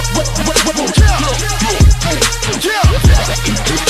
Yeah. Yeah. Yeah!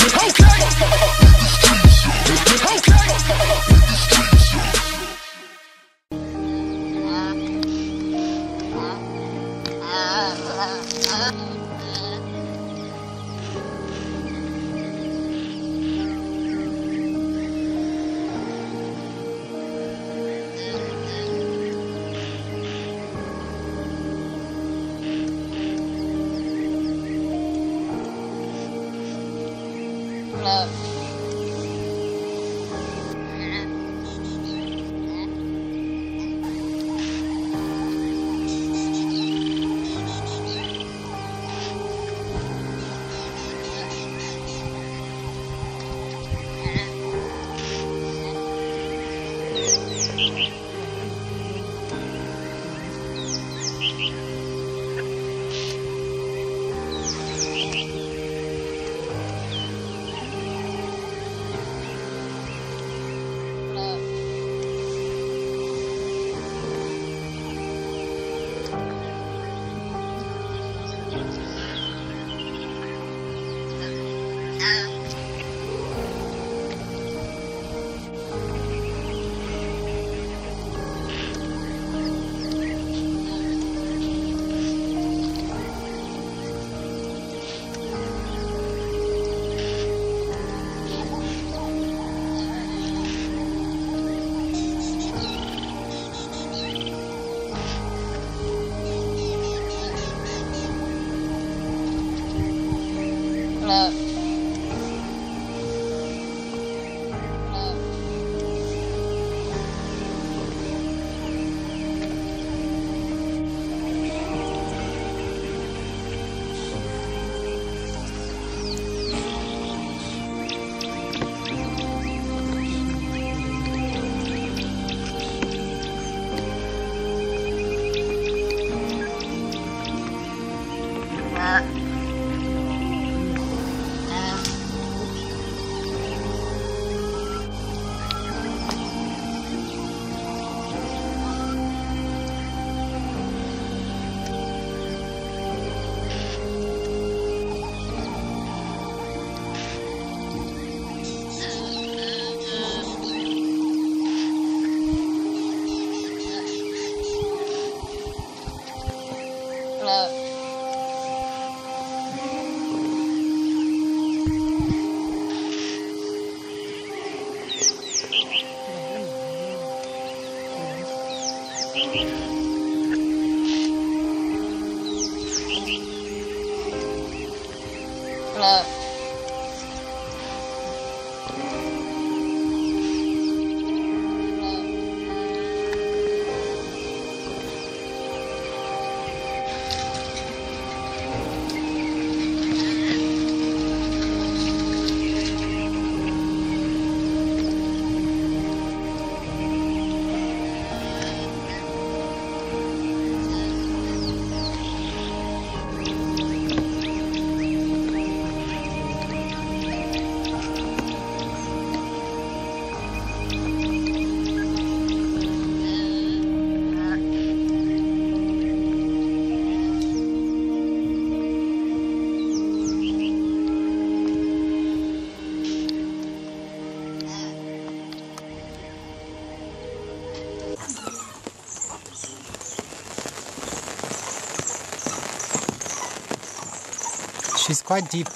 She's quite deep. Is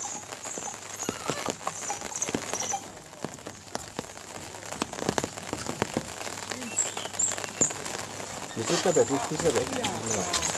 it the bed? Is it the? No.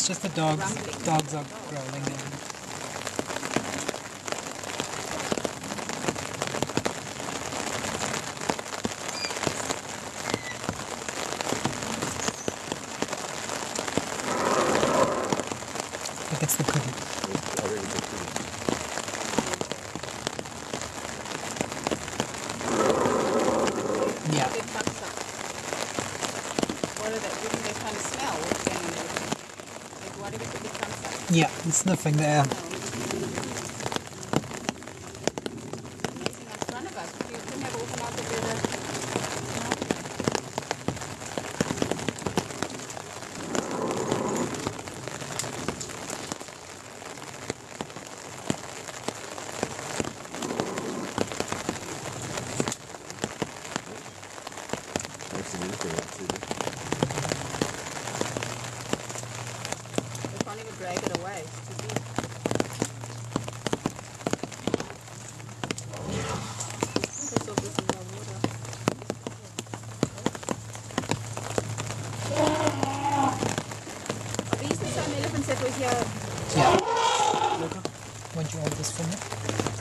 It's just the dogs. Dogs are growling. sniffing there.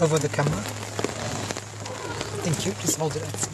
over the camera. Thank you. Please hold it.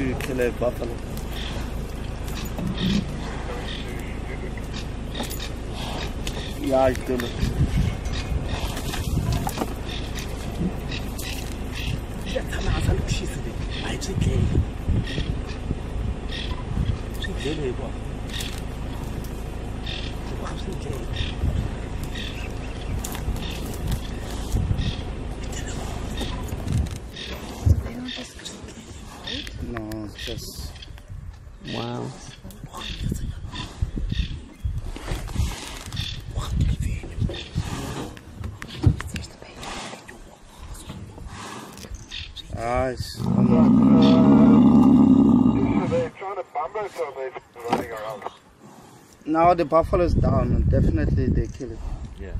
Trying to kill a buffalo. Yeah, I do. No, it's just Wow. ah, it's, They're trying to bump us or they're running around. Now the buffalo's down and definitely they kill it. Yeah.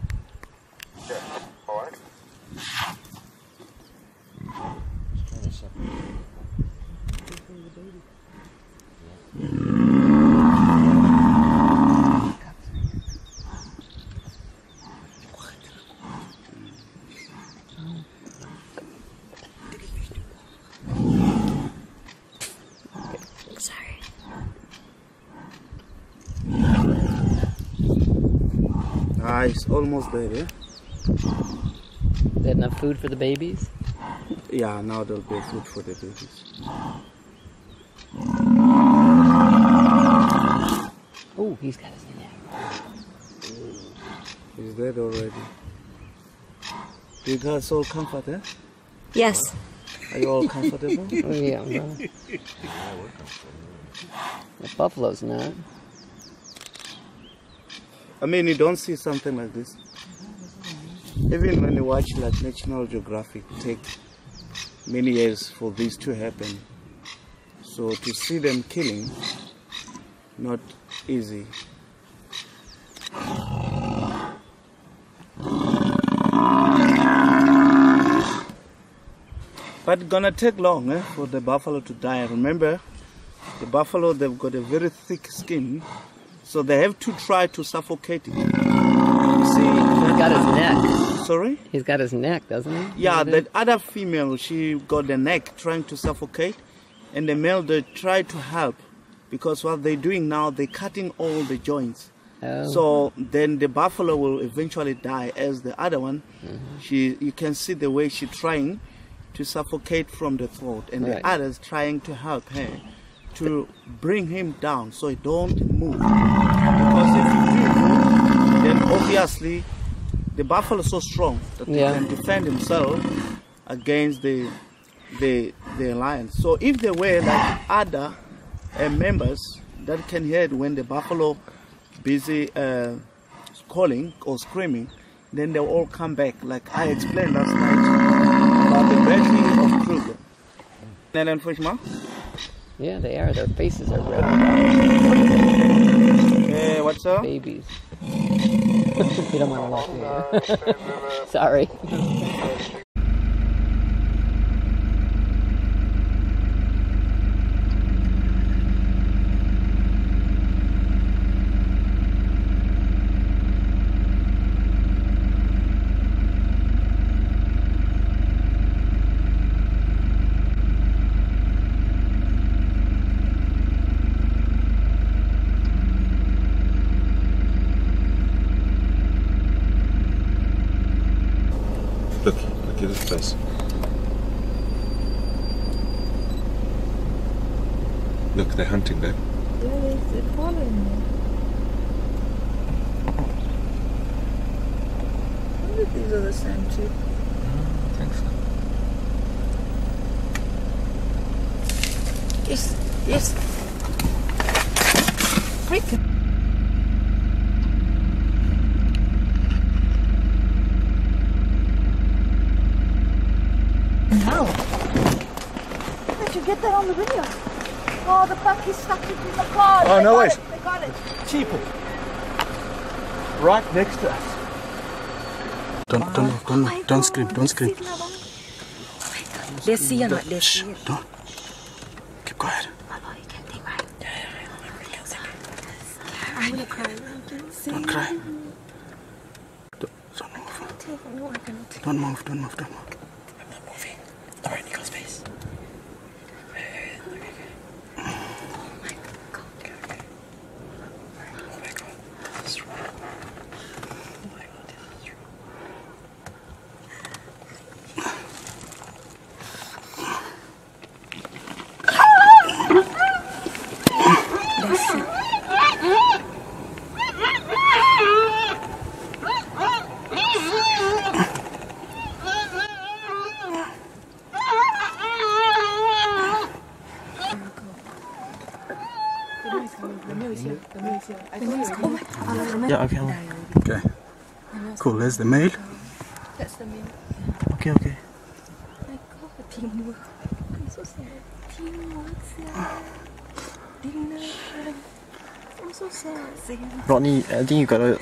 Ah, it's almost there, yeah? They had enough food for the babies? Yeah, now there'll be food for the babies. Oh, he's got his neck. He's dead already. You guys all comfort, eh? Yes. Are you all comfortable? Oh, yeah. well. the buffalo's not. I mean, you don't see something like this. Even when you watch like National Geographic, take many years for this to happen. So to see them killing, not easy. But gonna take long eh, for the buffalo to die. Remember, the buffalo they've got a very thick skin, so they have to try to suffocate it. You see, He's got his neck. sorry. He's got his neck, doesn't he? Yeah, the other female, she got the neck trying to suffocate, and the male, they try to help because what they're doing now, they're cutting all the joints. Oh. So then the buffalo will eventually die as the other one. Mm-hmm. She, you can see the way she's trying to suffocate from the throat, and Right. the others trying to help her to bring him down so he don't move. Because if he do move, then obviously the buffalo is so strong that Yeah. he can defend himself against the the the lions. So if there were like other uh, members that can hear it when the buffalo busy uh, calling or screaming, then they'll all come back. Like I explained last night about the battle of Kruger. Then Fushma, Yeah, they are. Their faces are red. uh, what's up? Babies. you don't want to look here. Sorry. Look, look at his face. Look, they're hunting, babe. Yeah, they're following me. I wonder if these are the same two. I think so. Yes, yes. Freaking. No. Did you that on the video? Oh, the buck is stuck in the car. Oh, They no got ways. it, They got it. Cheaper. Right next to us. Don't, don't move, don't move, don't scream, don't scream. Let's see or not, let's see. Don't. Keep quiet. I'm gonna cry. Don't cry. Don't, don't move. Don't move, don't move, don't move. I'm not moving. Alright, Nico's face. Yeah, okay. Okay. Cool, there's the male. That's the main. Okay, okay. My God, teamwork. I'm so sad. Teamwork. Dinner. I'm so sad. Rodney, I think you got a,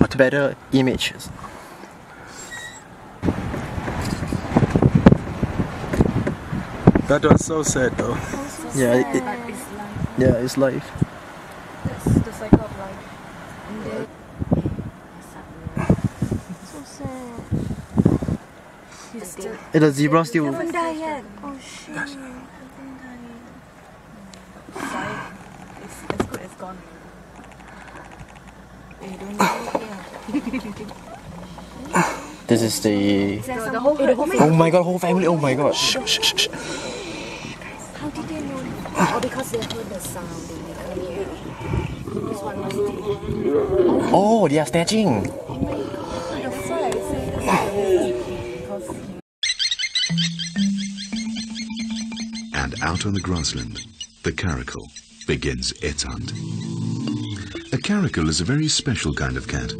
a better image. That was so sad though. Yeah, it, it- it's life. yeah, it's life. That's the cycle of life. And then. so sad. He's still. Eh, the zebra still. haven't died yet. Oh shit. Haven't died It's as good as gone. You don't know. Yeah. This is the. The, the whole, the whole Oh my god, whole family. Oh my god. How did they know? Oh, because they heard the sound and they come here. This one was dead. Oh, they are snatching. And out on the grassland, the caracal begins its hunt. A caracal is a very special kind of cat.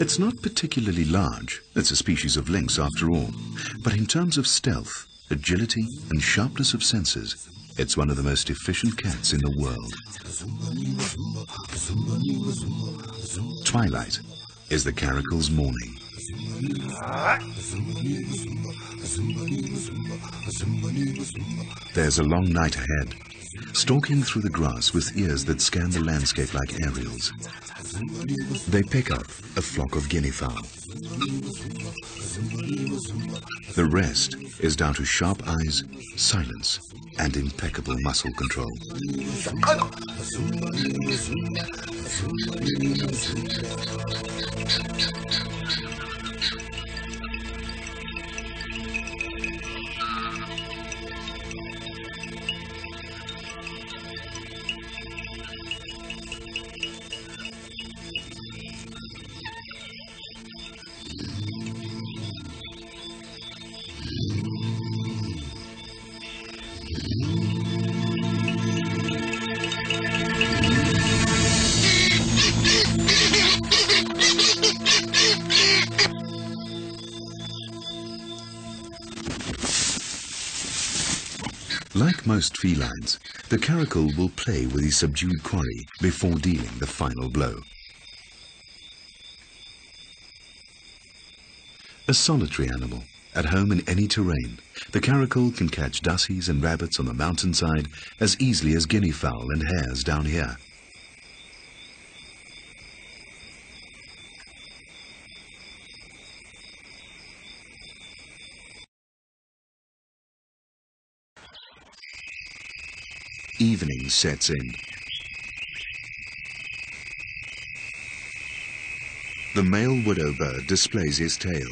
It's not particularly large, it's a species of lynx after all, but in terms of stealth, agility and sharpness of senses, it's one of the most efficient cats in the world. Twilight is the caracal's morning. There's a long night ahead, stalking through the grass with ears that scan the landscape like aerials. They pick up a flock of guinea fowl. The rest is down to sharp eyes, silence, and impeccable muscle control. Felines, the caracal will play with his subdued quarry before dealing the final blow. A solitary animal, at home in any terrain, the caracal can catch dassies and rabbits on the mountainside as easily as guinea fowl and hares down here. Evening sets in. The male widow bird displays his tail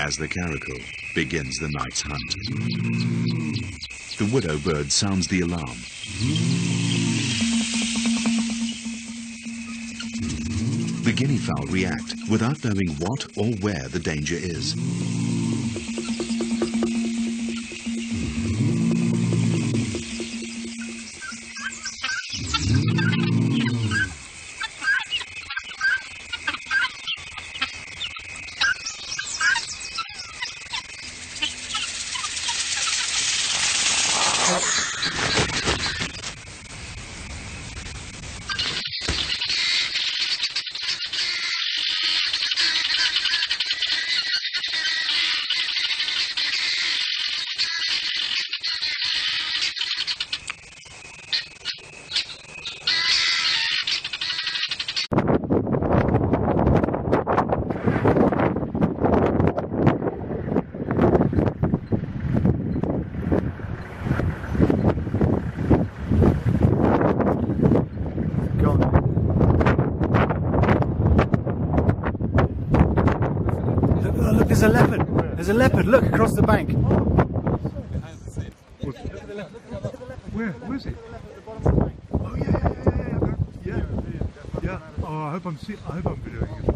as the caracal begins the night's hunt. The widow bird sounds the alarm. The guinea fowl react without knowing what or where the danger is. Look across the bank. Where? Where is it? Oh yeah, yeah, yeah, yeah, yeah. Yeah. Oh, I hope I'm see. I hope I'm videoing it.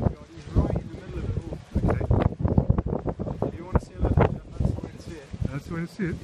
That's the way to see it.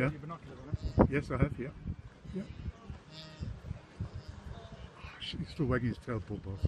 Yeah. Yes, I have. Yeah. Yeah. Oh, he's still wagging his tail, poor boss.